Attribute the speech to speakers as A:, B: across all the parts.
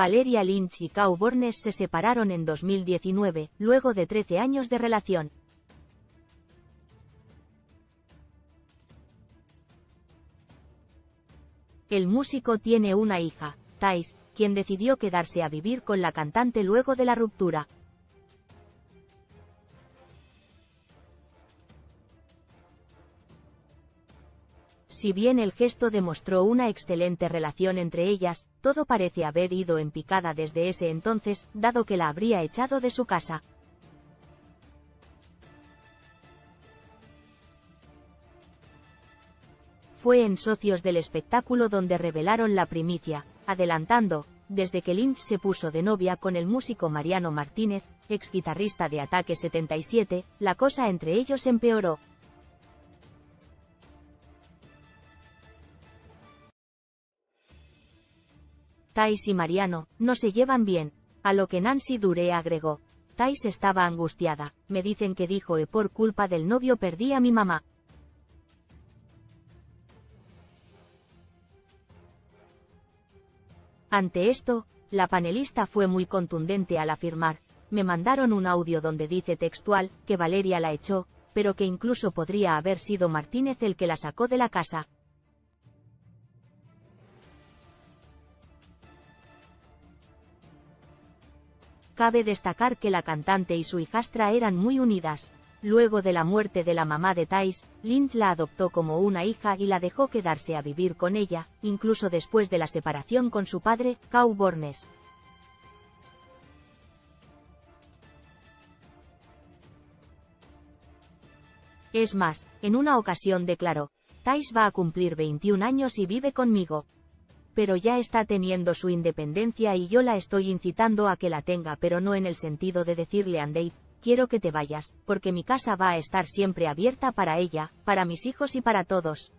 A: Valeria Lynch y Kau Bornes se separaron en 2019, luego de 13 años de relación. El músico tiene una hija, Thais, quien decidió quedarse a vivir con la cantante luego de la ruptura. Si bien el gesto demostró una excelente relación entre ellas, todo parece haber ido en picada desde ese entonces, dado que la habría echado de su casa. Fue en Socios del Espectáculo donde revelaron la primicia, adelantando, desde que Lynch se puso de novia con el músico Mariano Martínez, ex guitarrista de Ataque 77, la cosa entre ellos empeoró. Thais y Mariano, no se llevan bien, a lo que Nancy Dure agregó. Thais estaba angustiada, me dicen que dijo e por culpa del novio perdí a mi mamá. Ante esto, la panelista fue muy contundente al afirmar, me mandaron un audio donde dice textual, que Valeria la echó, pero que incluso podría haber sido Martínez el que la sacó de la casa. Cabe destacar que la cantante y su hijastra eran muy unidas. Luego de la muerte de la mamá de Thais, Lind la adoptó como una hija y la dejó quedarse a vivir con ella, incluso después de la separación con su padre, Kau Bornes. Es más, en una ocasión declaró, Thais va a cumplir 21 años y vive conmigo, pero ya está teniendo su independencia y yo la estoy incitando a que la tenga, pero no en el sentido de decirle a Dave, quiero que te vayas, porque mi casa va a estar siempre abierta para ella, para mis hijos y para todos.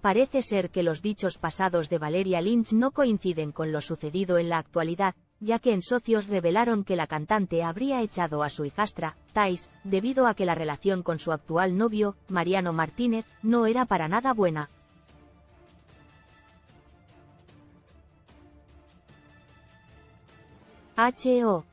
A: Parece ser que los dichos pasados de Valeria Lynch no coinciden con lo sucedido en la actualidad, ya que en socios revelaron que la cantante habría echado a su hijastra, Thais, debido a que la relación con su actual novio, Mariano Martínez, no era para nada buena. H.O.